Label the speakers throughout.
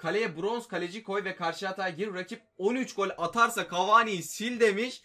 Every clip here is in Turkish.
Speaker 1: kaleye bronz kaleci koy ve karşı hata gir. Rakip 13 gol atarsa Cavani'yi sil demiş.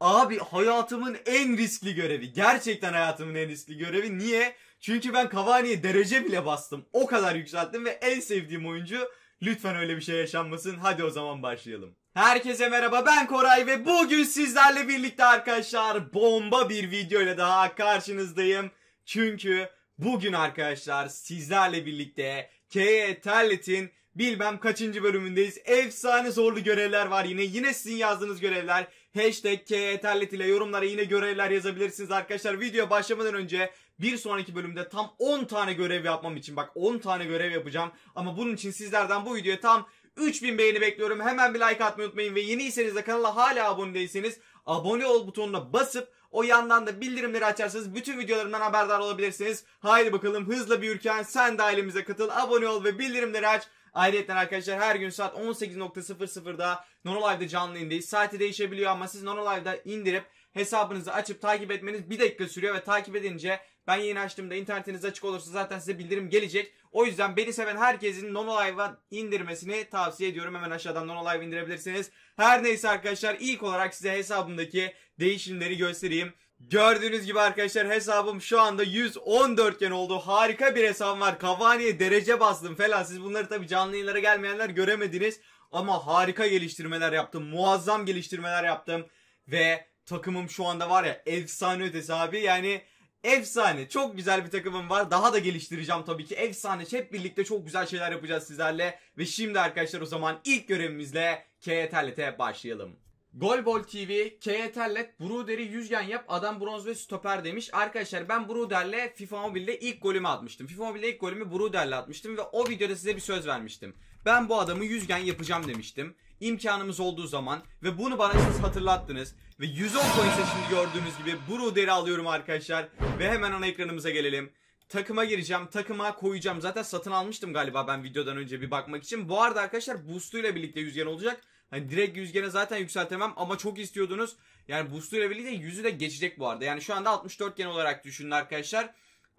Speaker 1: Abi hayatımın en riskli görevi. Gerçekten hayatımın en riskli görevi. Niye? Çünkü ben Cavani'ye derece bile bastım. O kadar yükselttim ve en sevdiğim oyuncu. Lütfen öyle bir şey yaşanmasın. Hadi o zaman başlayalım. Herkese merhaba ben Koray ve bugün sizlerle birlikte arkadaşlar bomba bir video ile daha karşınızdayım. Çünkü bugün arkadaşlar sizlerle birlikte K.E. Terlet'in bilmem kaçıncı bölümündeyiz. Efsane zorlu görevler var yine. Yine sizin yazdığınız görevler. Hashtag K.E. İle yorumlara yine görevler yazabilirsiniz arkadaşlar. Video başlamadan önce bir sonraki bölümde tam 10 tane görev yapmam için bak 10 tane görev yapacağım. Ama bunun için sizlerden bu videoya tam 3000 beğeni bekliyorum. Hemen bir like atmayı unutmayın ve yeniyseniz de kanala hala abone değilseniz abone ol butonuna basıp o yandan da bildirimleri açarsanız bütün videolarımdan haberdar olabilirsiniz. Haydi bakalım hızla büyürken sen de ailemize katıl, abone ol ve bildirimleri aç. Ayrıca arkadaşlar her gün saat 18.00'da Nonolive'da canlı yayındayız. Saati değişebiliyor ama siz Nonolive'da indirip hesabınızı açıp takip etmeniz bir dakika sürüyor ve takip edince ben yeni açtığımda internetiniz açık olursa zaten size bildirim gelecek. O yüzden beni seven herkesin Nonolive'a indirmesini tavsiye ediyorum. Hemen aşağıdan Nonolive indirebilirsiniz. Her neyse arkadaşlar ilk olarak size hesabımdaki değişimleri göstereyim. Gördüğünüz gibi arkadaşlar hesabım şu anda 114 gen oldu. Harika bir hesabım var. Cavani'ye derece bastım falan. Siz bunları tabi canlı yayınlara gelmeyenler göremediniz. Ama harika geliştirmeler yaptım. Muazzam geliştirmeler yaptım. Ve takımım şu anda var ya efsane ötesi abi. Yani efsane. Çok güzel bir takımım var. Daha da geliştireceğim tabii ki. Efsane. Hep birlikte çok güzel şeyler yapacağız sizlerle. Ve şimdi arkadaşlar o zaman ilk görevimizle KYTLT'e başlayalım. Golbol TV, K Terlet, Bruder'i yüzgen yap, adam bronz ve stoper demiş. Arkadaşlar ben Bruder'le FIFA Mobile'de ilk golümü atmıştım. FIFA Mobile'de ilk golümü Bruder'le atmıştım ve o videoda size bir söz vermiştim. Ben bu adamı yüzgen yapacağım demiştim. İmkanımız olduğu zaman ve bunu bana siz hatırlattınız. Ve 110 coins'e şimdi gördüğünüz gibi Bruder'i alıyorum arkadaşlar. Ve hemen ana ekranımıza gelelim. Takıma gireceğim. Takıma koyacağım. Zaten satın almıştım galiba ben videodan önce bir bakmak için. Bu arada arkadaşlar boost'uyla birlikte yüzgen olacak. Hani direkt yüzgene zaten yükseltemem ama çok istiyordunuz. Yani boost'uyla birlikte yüzü de geçecek bu arada. Yani şu anda 64 gen olarak düşünün arkadaşlar.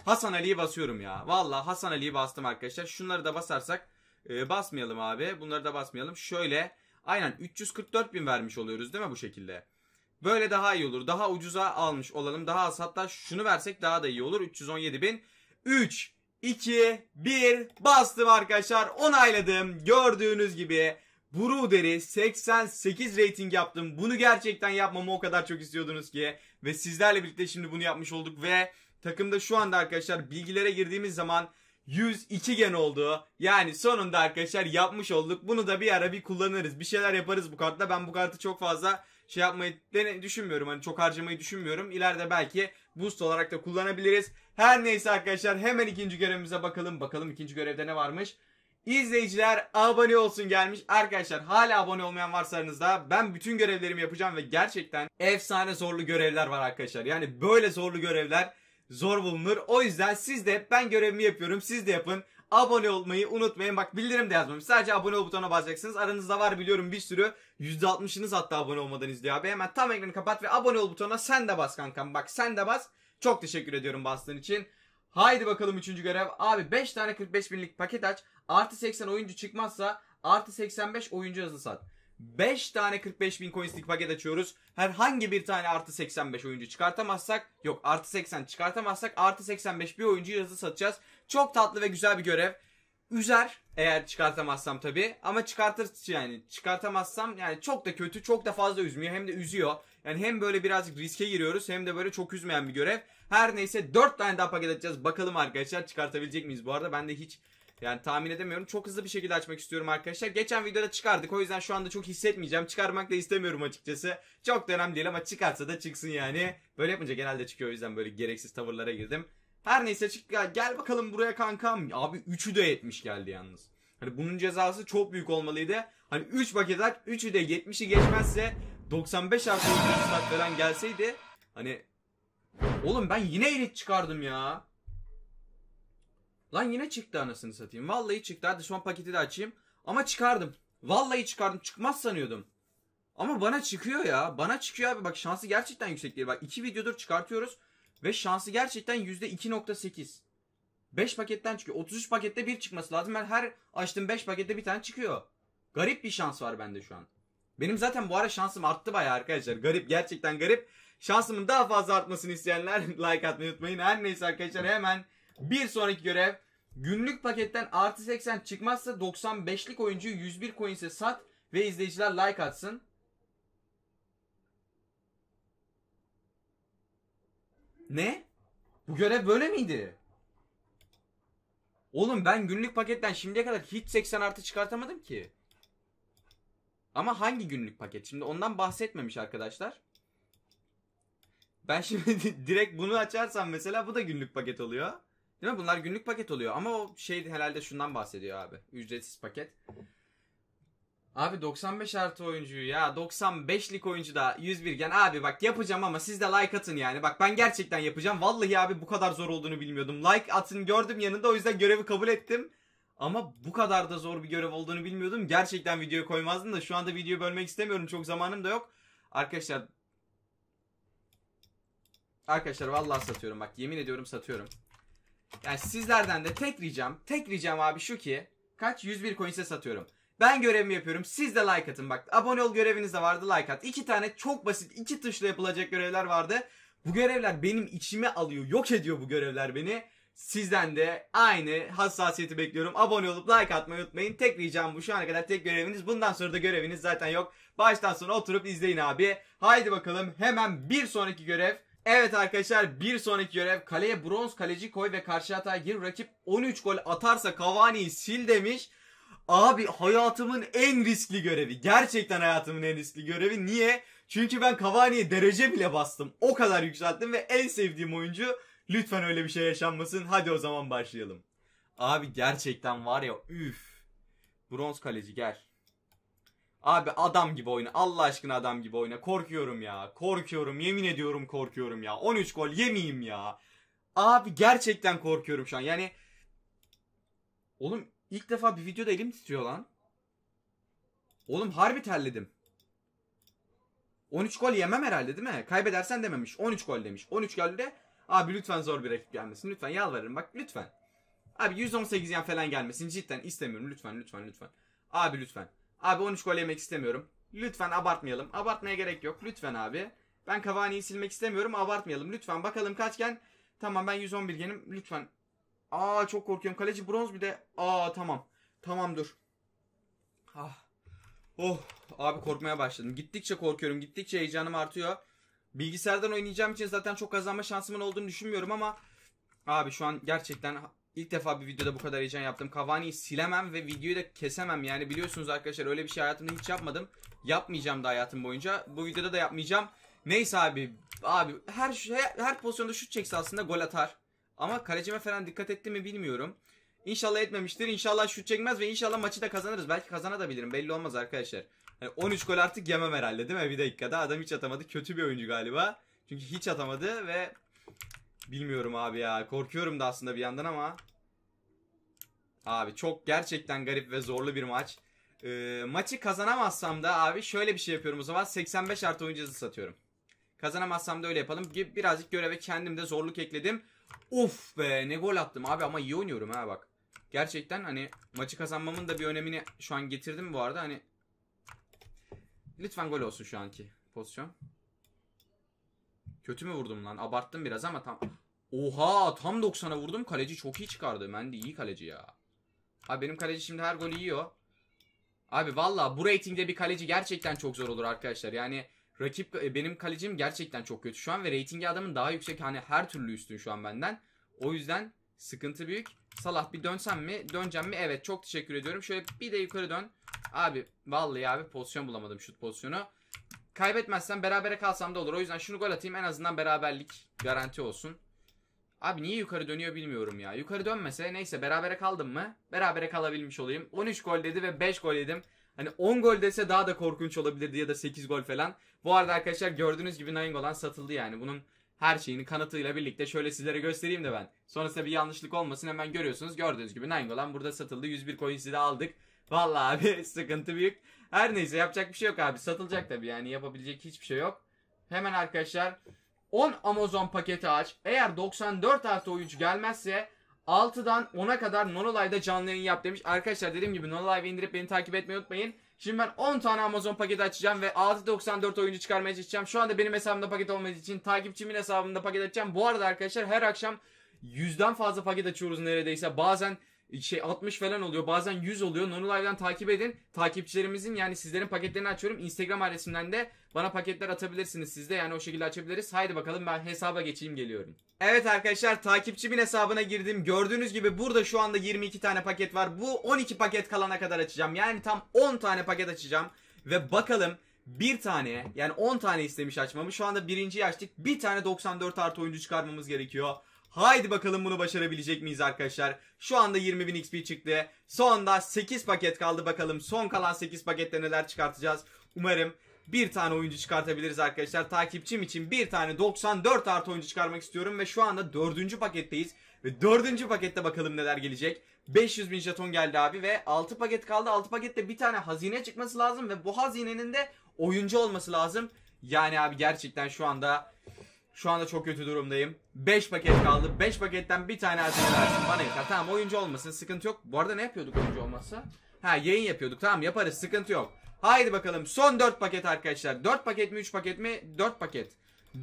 Speaker 1: Hasan Ali'yi basıyorum ya. Valla Hasan Ali'yi bastım arkadaşlar. Şunları da basarsak e, basmayalım abi. Bunları da basmayalım. Şöyle aynen 344 bin vermiş oluyoruz değil mi bu şekilde? Böyle daha iyi olur. Daha ucuza almış olalım. Daha az hatta şunu versek daha da iyi olur. 317 bin. 3, 2, 1 bastım arkadaşlar. Onayladım. Gördüğünüz gibi Bruder'i 88 rating yaptım. Bunu gerçekten yapmamı o kadar çok istiyordunuz ki. Ve sizlerle birlikte şimdi bunu yapmış olduk. Ve takımda şu anda arkadaşlar bilgilere girdiğimiz zaman 102 gen oldu. Yani sonunda arkadaşlar yapmış olduk. Bunu da bir ara bir kullanırız. Bir şeyler yaparız bu kartla. Ben bu kartı çok fazla şey yapmayı düşünmüyorum. Hani çok harcamayı düşünmüyorum. İleride belki boost olarak da kullanabiliriz. Her neyse arkadaşlar hemen ikinci görevimize bakalım. Bakalım ikinci görevde ne varmış. İzleyiciler abone olsun gelmiş. Arkadaşlar hala abone olmayan varsa aranızda ben bütün görevlerimi yapacağım ve gerçekten efsane zorlu görevler var arkadaşlar. Yani böyle zorlu görevler zor bulunur. O yüzden siz de ben görevimi yapıyorum siz de yapın. Abone olmayı unutmayın. Bak bildirim de yazmamış. Sadece abone ol butonuna basacaksınız. Aranızda var biliyorum bir sürü. %60'ınız hatta abone olmadan izliyor abi. Hemen tam ekranı kapat ve abone ol butonuna sen de bas kankam. Bak sen de bas. Çok teşekkür ediyorum bastığın için. Haydi bakalım üçüncü görev. Abi 5 tane 45 binlik paket aç. Artı 80 oyuncu çıkmazsa artı 85 oyuncu hızlı sat. 5 tane 45 bin coinslik paket açıyoruz. Herhangi bir tane artı 85 oyuncu çıkartamazsak yok artı 80 çıkartamazsak artı 85 bir oyuncuyu hızlı satacağız. Çok tatlı ve güzel bir görev. Üzer eğer çıkartamazsam tabi ama çıkartır yani çıkartamazsam yani çok da kötü çok da fazla üzmüyor hem de üzüyor. Yani hem böyle birazcık riske giriyoruz hem de böyle çok üzmeyen bir görev. Her neyse 4 tane daha paket açacağız. Bakalım arkadaşlar çıkartabilecek miyiz bu arada ben de hiç yani tahmin edemiyorum. Çok hızlı bir şekilde açmak istiyorum arkadaşlar. Geçen videoda çıkardık. O yüzden şu anda çok hissetmeyeceğim. Çıkarmak da istemiyorum açıkçası. Çok da önemli değil ama çıkarsa da çıksın yani. Böyle yapınca genelde çıkıyor. O yüzden böyle gereksiz tavırlara girdim. Her neyse çık gel bakalım buraya kankam. Abi 3'ü de 70 geldi yalnız. Hani bunun cezası çok büyük olmalıydı. Hani 3 paket aç 3'ü de 70'i geçmezse 95 artı saat falan gelseydi hani Oğlum ben yine elit çıkardım ya. Lan yine çıktı anasını satayım. Vallahi çıktı. Hadi son paketi de açayım. Ama çıkardım. Vallahi çıkardım. Çıkmaz sanıyordum. Ama bana çıkıyor ya. Bana çıkıyor abi. Bak şansı gerçekten yüksek değil. Bak iki videodur çıkartıyoruz. Ve şansı gerçekten %2.8. 5 paketten çıkıyor. 33 pakette bir çıkması lazım. Ben her açtığım 5 pakette bir tane çıkıyor. Garip bir şans var bende şu an. Benim zaten bu ara şansım arttı bayağı arkadaşlar. Garip gerçekten garip. Şansımın daha fazla artmasını isteyenler like atmayı unutmayın. Her neyse arkadaşlar hemen bir sonraki görev. Günlük paketten artı 80 çıkmazsa 95'lik oyuncu 101 coin ise sat ve izleyiciler like atsın. Ne? Bu görev böyle miydi? Oğlum ben günlük paketten şimdiye kadar hiç 80 artı çıkartamadım ki. Ama hangi günlük paket? Şimdi ondan bahsetmemiş arkadaşlar. Ben şimdi direkt bunu açarsam mesela bu da günlük paket oluyor. Değil mi? Bunlar günlük paket oluyor. Ama o şey herhalde şundan bahsediyor abi. Ücretsiz paket. Abi 95 artı oyuncuyu ya 95'lik oyuncu da 101 gen abi bak yapacağım ama siz de like atın yani. Bak ben gerçekten yapacağım. Vallahi abi bu kadar zor olduğunu bilmiyordum. Like atın gördüm yanında o yüzden görevi kabul ettim. Ama bu kadar da zor bir görev olduğunu bilmiyordum. Gerçekten videoyu koymazdım da şu anda videoyu bölmek istemiyorum. Çok zamanım da yok. Arkadaşlar Arkadaşlar vallahi satıyorum bak yemin ediyorum satıyorum. Yani sizlerden de tek ricam, tek ricam abi şu ki kaç 101 coins'e satıyorum. Ben görevimi yapıyorum. Siz de like atın. Bak abone ol göreviniz de vardı like at. İki tane çok basit iki tuşla yapılacak görevler vardı. Bu görevler benim içime alıyor. Yok ediyor bu görevler beni. Sizden de aynı hassasiyeti bekliyorum. Abone olup like atmayı unutmayın. Tek ricam bu. Şu ana kadar tek göreviniz. Bundan sonra da göreviniz zaten yok. Baştan sona oturup izleyin abi. Haydi bakalım hemen bir sonraki görev. Evet arkadaşlar bir sonraki görev kaleye bronz kaleci koy ve karşı hataya gir. Rakip 13 gol atarsa Cavani'yi sil demiş. Abi hayatımın en riskli görevi. Gerçekten hayatımın en riskli görevi. Niye? Çünkü ben Cavani'ye derece bile bastım. O kadar yükselttim ve en sevdiğim oyuncu. Lütfen öyle bir şey yaşanmasın. Hadi o zaman başlayalım. Abi gerçekten var ya üf. Bronz kaleci gel. Abi adam gibi oyna. Allah aşkına adam gibi oyna. Korkuyorum ya. Korkuyorum. Yemin ediyorum korkuyorum ya. 13 gol yemeyeyim ya. Abi gerçekten korkuyorum şu an. Yani Oğlum ilk defa bir videoda elim titriyor lan. Oğlum harbi terledim. 13 gol yemem herhalde değil mi? Kaybedersen dememiş. 13 gol demiş. 13 golde abi lütfen zor bir rakip gelmesin. Lütfen yalvarırım bak lütfen. Abi 118 yan falan gelmesin. Cidden istemiyorum. Lütfen lütfen lütfen. Abi lütfen. Abi 13 gol yemek istemiyorum. Lütfen abartmayalım. Abartmaya gerek yok. Lütfen abi. Ben Cavani'yi silmek istemiyorum. Abartmayalım. Lütfen bakalım kaçken. Tamam ben 111 genim. Lütfen. Aa çok korkuyorum. Kaleci bronz bir de. Aa tamam. Tamam dur. Ah. Oh abi korkmaya başladım. Gittikçe korkuyorum. Gittikçe heyecanım artıyor. Bilgisayardan oynayacağım için zaten çok kazanma şansımın olduğunu düşünmüyorum ama abi şu an gerçekten ilk defa bir videoda bu kadar heyecan yaptım. Cavani'yi silemem ve videoyu da kesemem. Yani biliyorsunuz arkadaşlar öyle bir şey hayatımda hiç yapmadım. Yapmayacağım da hayatım boyunca. Bu videoda da yapmayacağım. Neyse abi. Abi her her, pozisyonda şut çekse aslında gol atar. Ama kalecime falan dikkat etti mi bilmiyorum. İnşallah etmemiştir. İnşallah şut çekmez ve inşallah maçı da kazanırız. Belki kazanabilirim. Belli olmaz arkadaşlar. Yani 13 gol artık yemem herhalde değil mi? Bir dakikada adam hiç atamadı. Kötü bir oyuncu galiba. Çünkü hiç atamadı ve bilmiyorum abi ya. Korkuyorum da aslında bir yandan ama Abi çok gerçekten garip ve zorlu bir maç. Ee, maçı kazanamazsam da abi şöyle bir şey yapıyorum o zaman 85 artı oyuncu hızı satıyorum. Kazanamazsam da öyle yapalım. Birazcık göreve kendim de zorluk ekledim. Of be ne gol attım abi ama iyi oynuyorum ha bak. Gerçekten hani maçı kazanmamın da bir önemini şu an getirdim bu arada hani. Lütfen gol olsun şu anki pozisyon. Kötü mü vurdum lan? Abarttım biraz ama tam. Oha tam 90'a vurdum. Kaleci çok iyi çıkardı. Mendy iyi kaleci ya. Abi benim kaleci şimdi her golü yiyor. Abi valla bu reytingde bir kaleci gerçekten çok zor olur arkadaşlar. Yani rakip e, benim kalecim gerçekten çok kötü şu an ve reytingi adamın daha yüksek hani her türlü üstün şu an benden. O yüzden sıkıntı büyük. Salah bir dönsem mi? Döneceğim mi? Evet çok teşekkür ediyorum. Şöyle bir de yukarı dön. Abi vallahi abi pozisyon bulamadım şut pozisyonu. Kaybetmezsem berabere kalsam da olur. O yüzden şunu gol atayım en azından beraberlik garanti olsun. Abi niye yukarı dönüyor bilmiyorum ya. Yukarı dönmese neyse berabere kaldım mı? Berabere kalabilmiş olayım. 13 gol dedi ve 5 gol yedim. Hani 10 gol dese daha da korkunç olabilirdi ya da 8 gol falan. Bu arada arkadaşlar gördüğünüz gibi Nainggolan satıldı yani. Bunun her şeyini kanıtıyla birlikte şöyle sizlere göstereyim de ben. Sonrasında bir yanlışlık olmasın hemen görüyorsunuz. Gördüğünüz gibi Nainggolan burada satıldı. 101 coins'i de aldık. Vallahi abi sıkıntı büyük. Her neyse yapacak bir şey yok abi. Satılacak tabii yani yapabilecek hiçbir şey yok. Hemen arkadaşlar 10 Amazon paketi aç. Eğer 94 artı oyuncu gelmezse 6'dan 10'a kadar Nonolive'da canlı yayın yap demiş. Arkadaşlar dediğim gibi Nonolive'ı indirip beni takip etmeyi unutmayın. Şimdi ben 10 tane Amazon paketi açacağım ve 6.94 oyuncu çıkarmaya çalışacağım. Şu anda benim hesabımda paket olmadığı için takipçimin hesabında paket açacağım. Bu arada arkadaşlar her akşam yüzden fazla paket açıyoruz neredeyse. Bazen şey 60 falan oluyor. Bazen 100 oluyor. Nonolive'dan takip edin. Takipçilerimizin yani sizlerin paketlerini açıyorum. Instagram adresimden de bana paketler atabilirsiniz siz de. Yani o şekilde açabiliriz. Haydi bakalım ben hesaba geçeyim geliyorum. Evet arkadaşlar takipçimin hesabına girdim. Gördüğünüz gibi burada şu anda 22 tane paket var. Bu 12 paket kalana kadar açacağım. Yani tam 10 tane paket açacağım. Ve bakalım bir tane yani 10 tane istemiş açmamı. Şu anda birinciyi açtık. Bir tane 94 artı oyuncu çıkarmamız gerekiyor. Haydi bakalım bunu başarabilecek miyiz arkadaşlar? Şu anda 20.000 XP çıktı. Sonda 8 paket kaldı bakalım. Son kalan 8 pakette neler çıkartacağız? Umarım bir tane oyuncu çıkartabiliriz arkadaşlar. Takipçim için bir tane 94 artı oyuncu çıkarmak istiyorum. Ve şu anda 4. paketteyiz. Ve 4. pakette bakalım neler gelecek. 500 bin jeton geldi abi ve 6 paket kaldı. 6 pakette bir tane hazine çıkması lazım. Ve bu hazinenin de oyuncu olması lazım. Yani abi gerçekten şu anda şu anda çok kötü durumdayım. 5 paket kaldı. 5 paketten bir tane hazine versin bana yeter. Tamam oyuncu olmasın sıkıntı yok. Bu arada ne yapıyorduk oyuncu olmazsa? Ha yayın yapıyorduk tamam yaparız sıkıntı yok. Haydi bakalım son 4 paket arkadaşlar. 4 paket mi 3 paket mi? 4 paket.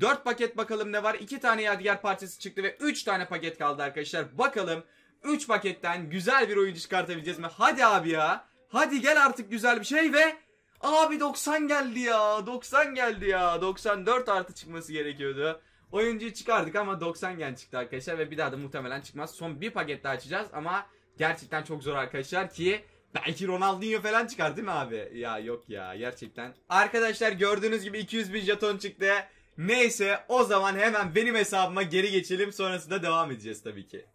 Speaker 1: 4 paket bakalım ne var? 2 tane yadigar parçası çıktı ve 3 tane paket kaldı arkadaşlar. Bakalım 3 paketten güzel bir oyuncu çıkartabileceğiz mi? Hadi abi ya. Hadi gel artık güzel bir şey ve Abi 90 geldi ya. 90 geldi ya. 94 artı çıkması gerekiyordu. Oyuncuyu çıkardık ama 90 gen çıktı arkadaşlar ve bir daha da muhtemelen çıkmaz. Son bir paket daha açacağız ama gerçekten çok zor arkadaşlar ki belki Ronaldinho falan çıkar değil mi abi? Ya yok ya gerçekten. Arkadaşlar gördüğünüz gibi 200 bin jeton çıktı. Neyse o zaman hemen benim hesabıma geri geçelim sonrasında devam edeceğiz tabii ki.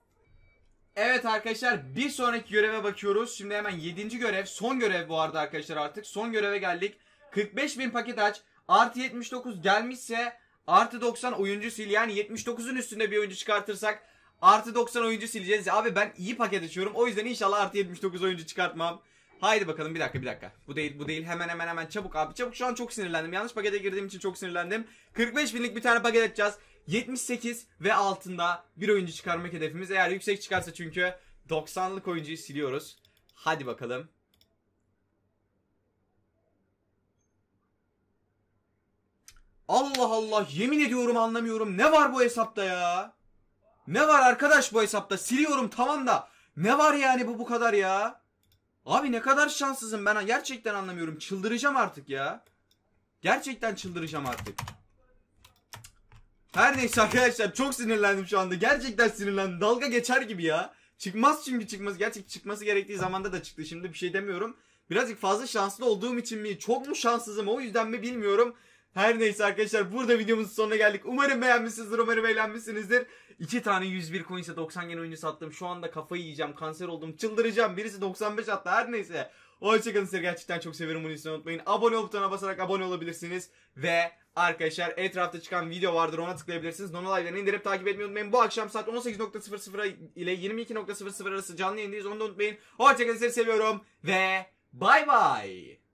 Speaker 1: Evet arkadaşlar bir sonraki göreve bakıyoruz. Şimdi hemen 7. görev son görev bu arada arkadaşlar artık. Son göreve geldik. 45 bin paket aç. Artı 79 gelmişse artı 90 oyuncu sil. Yani 79'un üstünde bir oyuncu çıkartırsak artı 90 oyuncu sileceğiz. Abi ben iyi paket açıyorum. O yüzden inşallah artı 79 oyuncu çıkartmam. Haydi bakalım bir dakika bir dakika. Bu değil bu değil hemen hemen hemen çabuk abi çabuk şu an çok sinirlendim. Yanlış pakete girdiğim için çok sinirlendim. 45 binlik bir tane paket açacağız. 78 ve altında bir oyuncu çıkarmak hedefimiz. Eğer yüksek çıkarsa çünkü 90'lık oyuncuyu siliyoruz. Hadi bakalım. Allah Allah yemin ediyorum anlamıyorum. Ne var bu hesapta ya? Ne var arkadaş bu hesapta? Siliyorum tamam da. Ne var yani bu bu kadar ya? Abi ne kadar şanssızım ben gerçekten anlamıyorum. Çıldıracağım artık ya. Gerçekten çıldıracağım artık. Her neyse arkadaşlar çok sinirlendim şu anda. Gerçekten sinirlendim. Dalga geçer gibi ya. Çıkmaz çünkü çıkmaz. Gerçek çıkması gerektiği zamanda da çıktı. Şimdi bir şey demiyorum. Birazcık fazla şanslı olduğum için mi? Çok mu şanssızım o yüzden mi bilmiyorum. Her neyse arkadaşlar burada videomuzun sonuna geldik. Umarım beğenmişsinizdir. Umarım eğlenmişsinizdir. İki tane 101 coin ise 90 gen oyuncu sattım. Şu anda kafayı yiyeceğim. Kanser oldum. Çıldıracağım. Birisi 95 attı. Her neyse. Hoşçakalın sizleri gerçekten çok severim. Bunu unutmayın. Abone ol butonuna basarak abone olabilirsiniz. Ve arkadaşlar etrafta çıkan video vardır ona tıklayabilirsiniz. Nonolive'den indirip takip etmeyi unutmayın. Bu akşam saat 18.00 ile 22.00 arası canlı yayındayız. Onu da unutmayın. Hoşçakalın sizleri seviyorum. Ve bay bay.